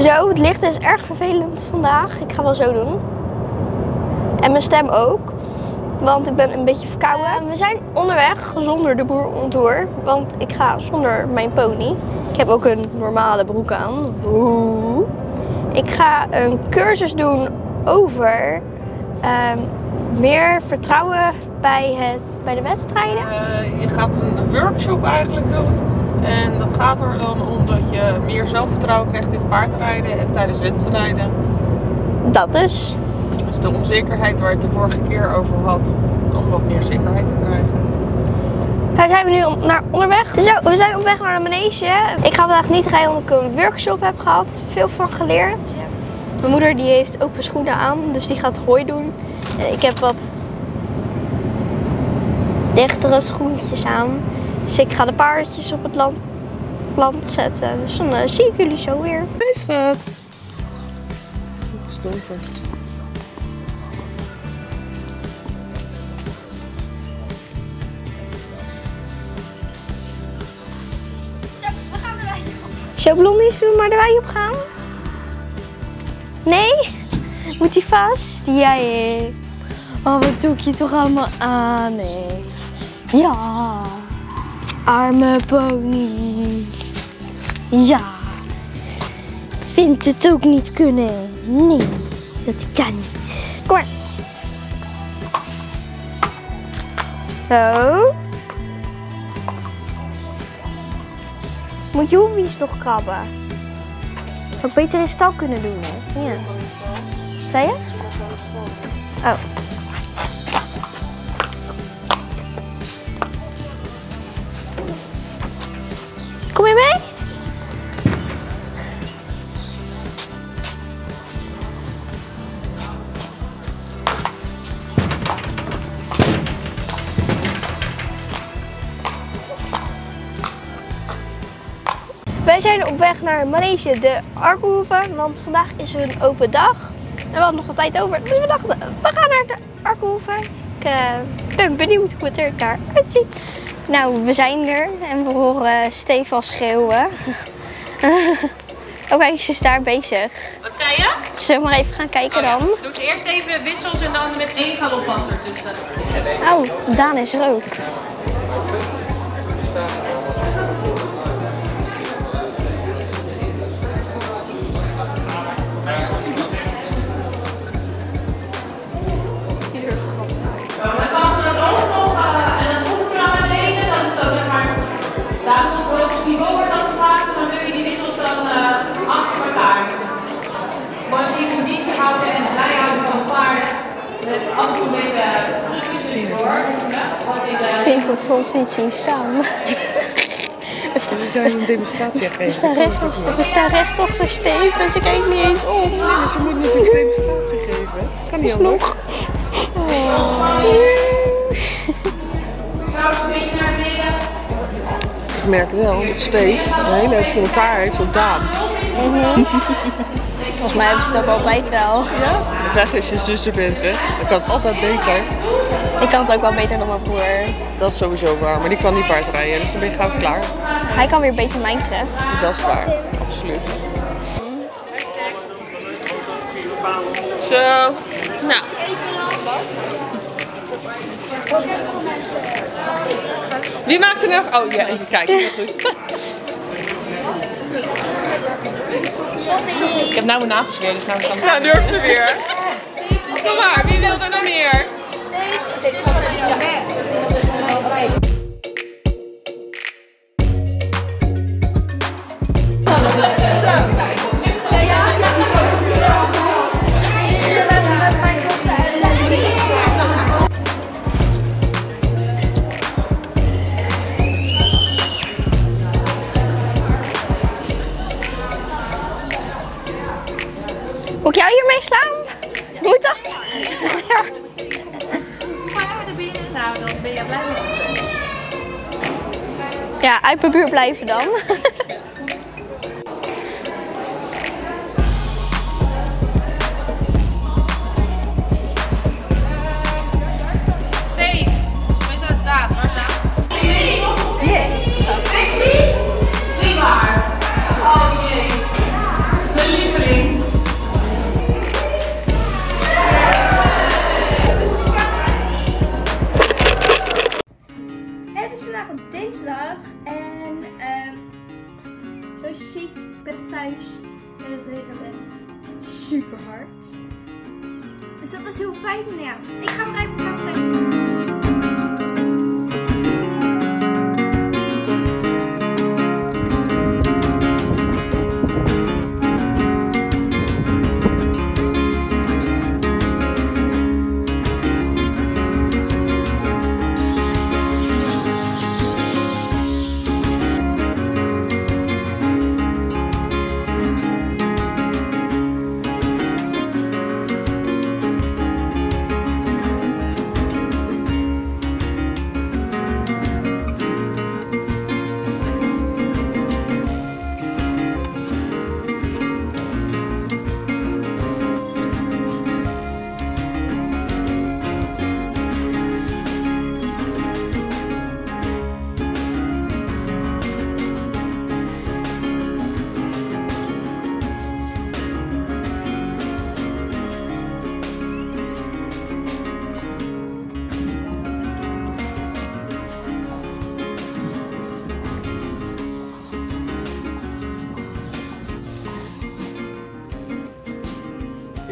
Zo, het licht is erg vervelend vandaag. Ik ga wel zo doen. En mijn stem ook. Want ik ben een beetje verkouden. We zijn onderweg zonder de boer ontour. Want ik ga zonder mijn pony. Ik heb ook een normale broek aan. Oeh. Ik ga een cursus doen over uh, meer vertrouwen bij, het, bij de wedstrijden. Uh, je gaat een workshop eigenlijk doen. En dat gaat er dan om dat je meer zelfvertrouwen krijgt in paardrijden en tijdens wedstrijden. Dat dus. Dus de onzekerheid waar je het de vorige keer over had, om wat meer zekerheid te krijgen. Daar zijn we nu naar onderweg. Zo, we zijn op weg naar de manege. Ik ga vandaag niet rijden omdat ik een workshop heb gehad. Veel van geleerd. Mijn moeder die heeft open schoenen aan, dus die gaat hooi doen. Ik heb wat dichtere schoentjes aan. Dus ik ga de paardjes op het land, land zetten. Dus dan uh, zie ik jullie zo weer. Hey schat. Stomper. Zo, we gaan de wei op. Zo, Blondie, zullen we maar de wei op gaan? Nee? Moet hij vast? Ja, ja. Oh, wat doe ik je toch allemaal aan, nee. Ja. Arme pony. Ja. Vindt het ook niet kunnen. Nee, dat kan niet. Kom maar. Zo. Moet je hoevies nog krabben? Had beter in stal kunnen doen, hè? Ja. Wat zei je? Oh. Kom mee? Wij zijn op weg naar Manege de Arkenhoeven, want vandaag is een open dag. En we hadden nog wat tijd over, dus we dachten, we gaan naar de Arkenhoeven. Ik uh, ben benieuwd hoe het er daaruit ziet. Nou, we zijn er en we horen Stefan schreeuwen. Oké, okay, ze is daar bezig. Wat zei je? Zullen we maar even gaan kijken oh, ja. dan? Doe eerst even wissels en dan met één galoppas ertussen. Oh, Daan is er ook. Vind het soms niet zien staan. We zijn een demonstratie we staan, recht, we staan recht achter Steven, ze kijkt niet eens om. Nee, maar ze moet natuurlijk een demonstratie geven. Kan niet anders. nog. Oh. Ik merk wel dat Steve een hele leuk commentaar heeft op Daan. Mm -hmm. Volgens mij hebben ze dat altijd wel. Ja? Weg als je zussen bent, hè. Dan kan het altijd beter. Ik kan het ook wel beter dan mijn broer. Dat is sowieso waar, maar die kan niet paardrijden, dus dan ben je gauw klaar. Hij kan weer beter Minecraft. Dat is waar, absoluut. Zo, nou. Wie maakt er nou? Oh ja, even kijken. Heel goed. Ik heb nou mijn nagels weer, dus nou kan Ja, durft ze weer. Kom maar, wie wil er nog meer? Moet ik jou hiermee slaan? Moet dat? Ja. Ben je blij met Ja, uit mijn buurt blijven dan.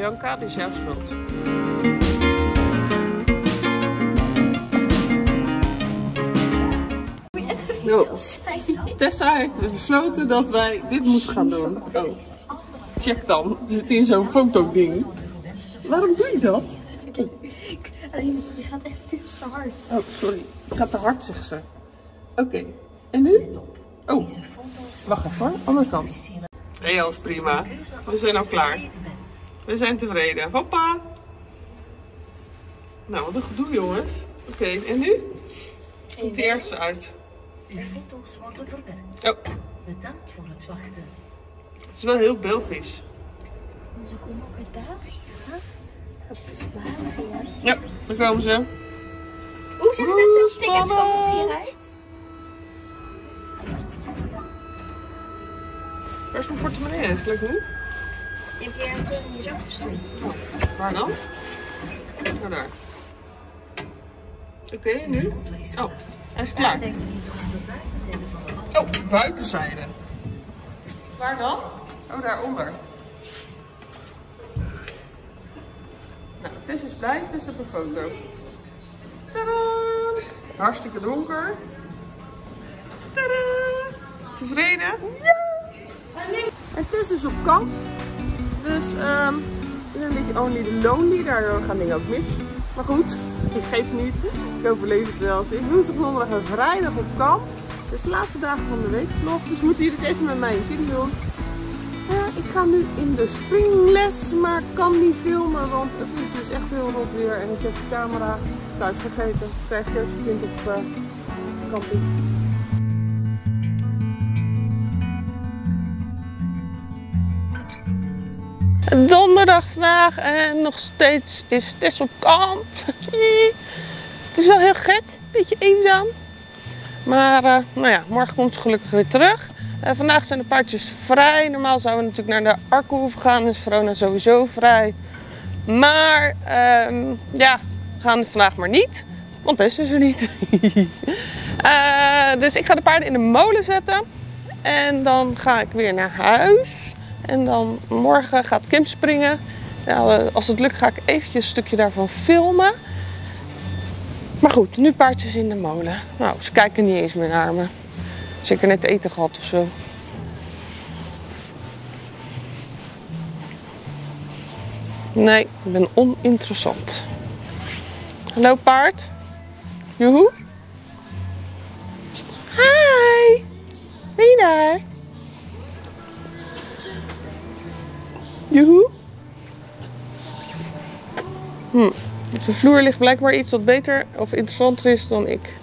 Bianca, het is jouw schuld. Nou, Tessa heeft besloten dat wij dit moeten gaan doen. Oh, check dan. We zitten in zo'n fotoding. Waarom doe je dat? Alleen, je gaat echt veel te hard. Oh, sorry. Het gaat te hard, zegt ze. Oké, en nu? Oh, wacht even hoor. Andere kant. Hé, hey, prima. We zijn al klaar. We zijn tevreden. Hoppa! Nou, wat een gedoe, jongens. Oké, en nu? Komt hij ergens uit? Worden verwerkt. Oh, Bedankt voor het wachten. het is wel heel Belgisch. Ze komen ook uit België. hè? Ja, daar komen ze. Oeh, zijn er net zo'n tickets spannend. hieruit? Waar is mijn portemonnee eigenlijk nu? Je hebt hier een in je zak gestopt. Waar dan? Oh, daar. Oké, nu? Oh, hij is klaar. Denk eens op de buitenzijde van de auto. Oh, buitenzijde. Waar dan? Oh, daaronder. Nou, Tess is blij. Tess heeft een foto. Tadaa! Hartstikke donker. Tadaa! Tevreden? Ja! En Tess is op kamp. Dus ehm ik een beetje only the lonely. Daardoor gaan dingen ook mis. Maar goed, ik geef niet. Ik overleef het wel. Ze is woensdag, donderdag en vrijdag op kamp. Dus de laatste dagen van de week nog. Dus moeten jullie het even met mijn kind doen. Ik ga nu in de springles, maar kan niet filmen, want het is dus echt heel rot weer. En ik heb de camera thuis vergeten. Krijg je als je kind op eh, campus. Donderdag vandaag en nog steeds is Tess op kamp. het is wel heel gek, een beetje eenzaam. Maar eh, nou ja, morgen komt ze gelukkig weer terug. Eh, vandaag zijn de paardjes vrij. Normaal zouden we natuurlijk naar de Arkenhoef gaan. Is Verona sowieso vrij. Maar ehm, ja, we gaan vandaag maar niet. Want Tess is er niet. Eh, dus ik ga de paarden in de molen zetten. En dan ga ik weer naar huis. En dan morgen gaat Kim springen. Ja, eh, als het lukt ga ik eventjes een stukje daarvan filmen. Maar goed, nu paardjes in de molen. Nou, ze kijken niet eens meer naar me. Zeker net eten gehad of zo. Nee, ik ben oninteressant. Hallo paard. Joehoe. Hi. Ben je daar? Joehoe. Hm. Op de vloer ligt blijkbaar iets wat beter of interessanter is dan ik.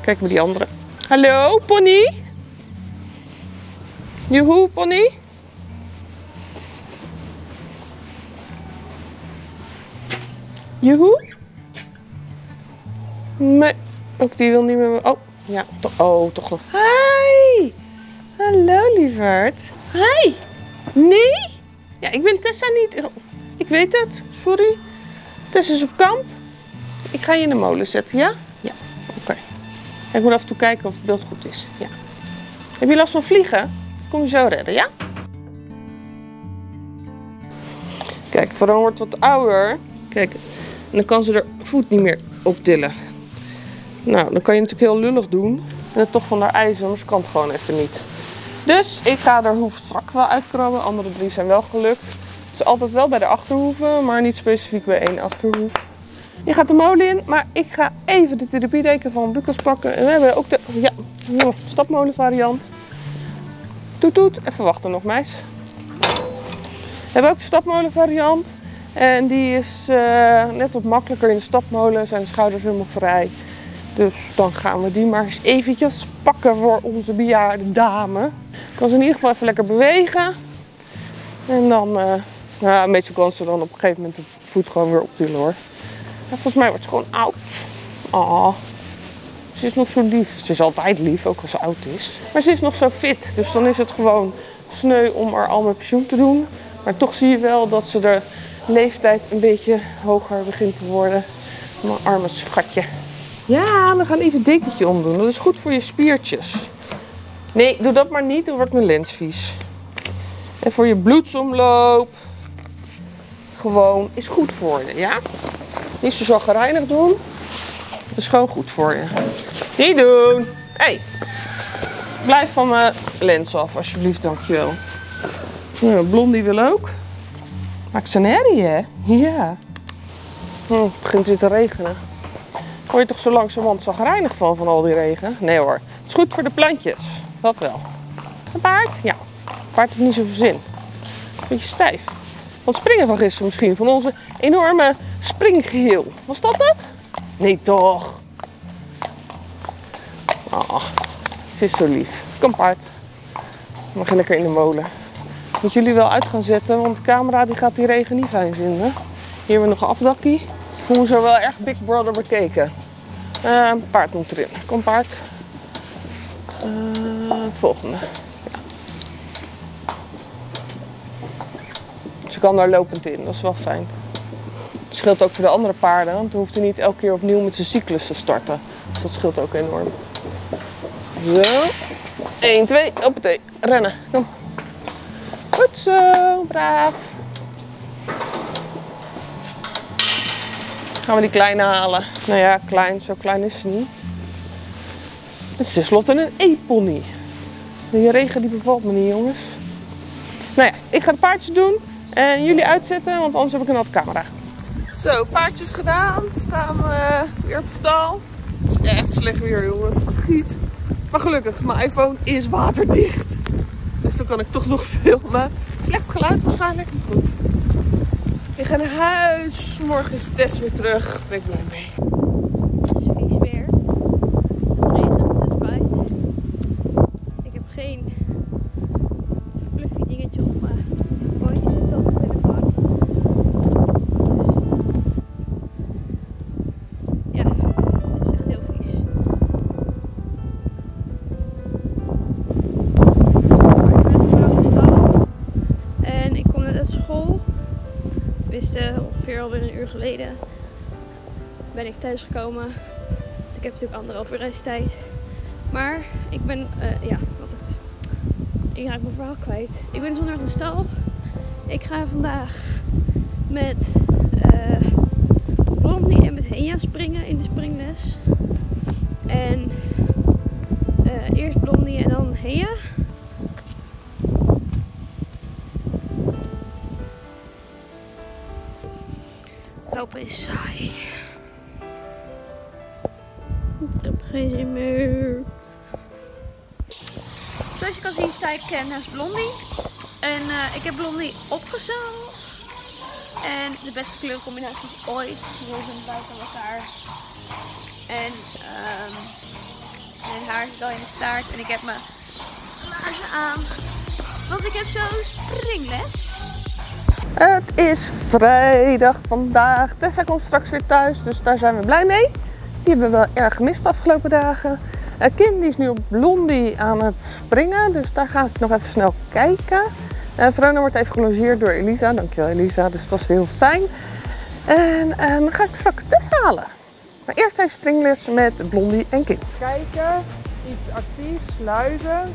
Kijk bij die andere. Hallo, pony? Joehoe, pony? Joehoe? Nee, ook die wil niet meer. Oh, ja. to- Oh, toch nog. Hi! Hallo, lieverd. Hi! Nee? Ja, ik ben Tessa niet. Ik weet het, sorry. Tessa is op kamp. Ik ga je in de molen zetten, ja? Ja, oké. Ik moet af en toe kijken of het beeld goed is. Ja. Heb je last van vliegen? Kom je zo redden, ja? Kijk, Veron wordt wat ouder. Kijk, en dan kan ze haar voet niet meer optillen. Nou, dan kan je natuurlijk heel lullig doen. En het toch van haar ijzer, ze kan het gewoon even niet. Dus ik ga er hoef strak wel uitkrabben. Andere drie zijn wel gelukt. Het is altijd wel bij de achterhoeven, maar niet specifiek bij één achterhoef. Je gaat de molen in, maar ik ga even de therapiedeken van Lucas pakken. En we hebben ook de ja, ja, stapmolen variant. Toet toet, even wachten nog meis. We hebben ook de stapmolen variant. En die is eh, net wat makkelijker in de stapmolen. Zijn de schouders helemaal vrij. Dus dan gaan we die maar eens eventjes pakken voor onze bejaarde dame. Kan ze in ieder geval even lekker bewegen. En dan, eh nou, meestal kan ze dan op een gegeven moment de voet gewoon weer optillen hoor. En volgens mij wordt ze gewoon oud. Ah, ze is nog zo lief. Ze is altijd lief, ook als ze oud is. Maar ze is nog zo fit. Dus dan is het gewoon sneu om haar al met pensioen te doen. Maar toch zie je wel dat ze de leeftijd een beetje hoger begint te worden. Mijn arme schatje. Ja, we gaan even een dekentje omdoen. Dat is goed voor je spiertjes. Nee, doe dat maar niet, dan wordt mijn lens vies. En voor je bloedsomloop. Gewoon is goed voor je, ja? Niet zo zagrijnig doen. Het is gewoon goed voor je. Niet doen. Hé. Hey. Blijf van mijn lens af, alsjeblieft, dankjewel. Nou, Blondie wil ook. Maakt een herrie, hè? Ja. Hm, het begint weer te regenen. Word je toch zo langzamerhand zagrijnig van, van al die regen? Nee hoor. Het is goed voor de plantjes. Dat wel. Een paard? Ja. Een paard heeft niet zoveel zin. Een beetje stijf. Wat springen van gisteren misschien. Van onze enorme springgeheel. Was dat dat? Nee toch. Oh, het is zo lief. Kom paard. Mag je lekker in de molen. Moet jullie wel uit gaan zetten, want de camera die gaat die regen niet fijn vinden. Hier hebben we nog een afdakkie. Hoe zo wel erg Big Brother bekeken. Eh, paard moet erin. Kom paard. Eh, volgende. Ze kan daar lopend in, dat is wel fijn. Het scheelt ook voor de andere paarden, want dan hoeft hij niet elke keer opnieuw met zijn cyclus te starten. Dus dat scheelt ook enorm. Zo. 1, 2, hoppatee. Rennen. Kom. Goed zo, braaf. Gaan we die kleine halen. Nou ja, klein, zo klein is ze niet. Het is tenslotte een e-pony. Die regen die bevalt me niet, jongens. Nou ja, ik ga de paardjes doen. En jullie uitzetten, want anders heb ik een natte camera. Zo, paardjes gedaan. Staan we weer op stal. Het is echt slecht weer, jongens. Het giet. Maar gelukkig, mijn iPhone is waterdicht. Dus dan kan ik toch nog filmen. Slecht geluid waarschijnlijk, goed. Ik ga naar huis. Morgen is Tess weer terug. Ben ik blij mee. Het is vies weer. Het regent, het waait. Ik heb geen geleden ben ik thuisgekomen. Ik heb natuurlijk anderhalf uur reistijd. Maar ik ben, eh, ja, wat het. Ik raak mijn verhaal kwijt. Ik ben dus onderweg naar de stal. Ik ga vandaag met eh Blondie en met Henja springen in de springles. En eh, eerst Blondie en dan Henja. Lopen is saai. Ik heb geen zin meer. Zoals je kan zien sta ik eh, naast Blondie. En eh, ik heb Blondie opgezeld. En de beste kleurcombinaties ooit. Die zijn buiten elkaar. En, ehm en haar zit al in de staart. En ik heb mijn laarzen aan. Want ik heb zo springles. Het is vrijdag vandaag. Tessa komt straks weer thuis, dus daar zijn we blij mee. Die hebben we wel erg gemist de afgelopen dagen. Eh, Kim die is nu op Blondie aan het springen, dus daar ga ik nog even snel kijken. Uh, Verona wordt even gelogeerd door Elisa. Dankjewel Elisa, dus dat is heel fijn. En eh, dan ga ik straks Tess halen. Maar eerst even springles met Blondie en Kim. Kijken, iets actiefs, luizen.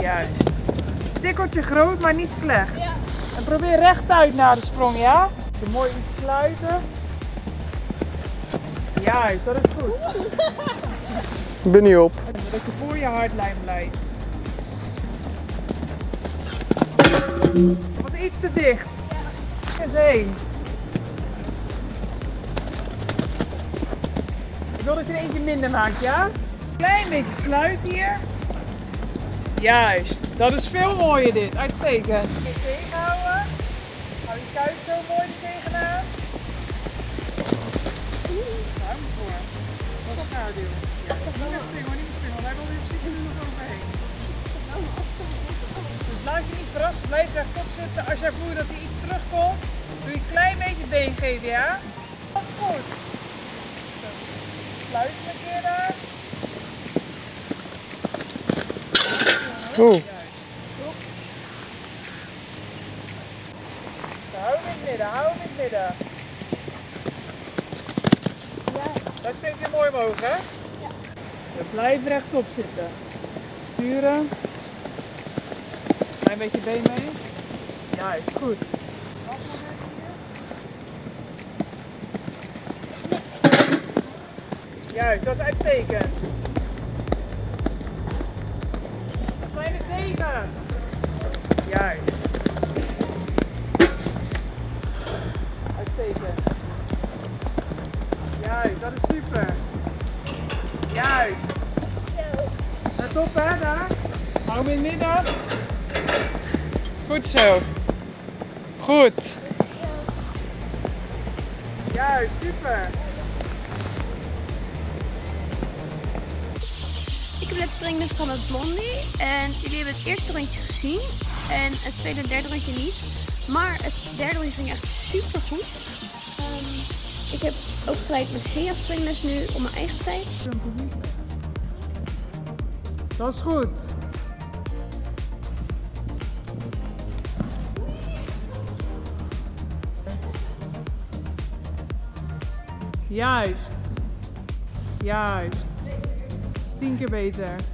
Juist. Tikkeltje groot, maar niet slecht. En probeer rechtuit naar de sprong, ja? Je mooi iets sluiten. Juist, dat is goed. Ik ben niet op. Dat je voor je hardlijn blijft. Dat was iets te dicht. Eens één. Ik wil dat je er eentje minder maakt, ja? Klein beetje sluit hier. Juist, dat is veel mooier dit. Uitstekend. Even tegenhouden. Hou je kuit zo mooi er tegenaan. Ruim voor. Dat is schaduw. Ja, niet meer springen hoor, niet meer springen, want hij wil in principe nu nog overheen. Dus laat je niet verrassen, blijf rechtop zitten. Als jij voelt dat hij iets terugkomt, doe je een klein beetje been geven, ja? Goed. Sluit een keer daar. Oeh. Hou hem in het midden, hou hem in het midden. Daar springt weer mooi omhoog, hè? Ja. Blijf rechtop zitten. Sturen. Klein beetje been mee. Juist, goed. Juist, dat is uitstekend. Juist. Uitstekend. Juist, dat is super. Juist. Let op hè, daar. Hou hem in midden. Goed zo. Goed. Juist, super. Net springles gehad met Blondie. En jullie hebben het eerste rondje gezien. En het tweede en derde rondje niet. Maar het derde rondje ging echt super goed. ik heb ook gelijk met Hea springles nu op mijn eigen tijd. Dat is goed. Juist. Juist. Tien keer beter.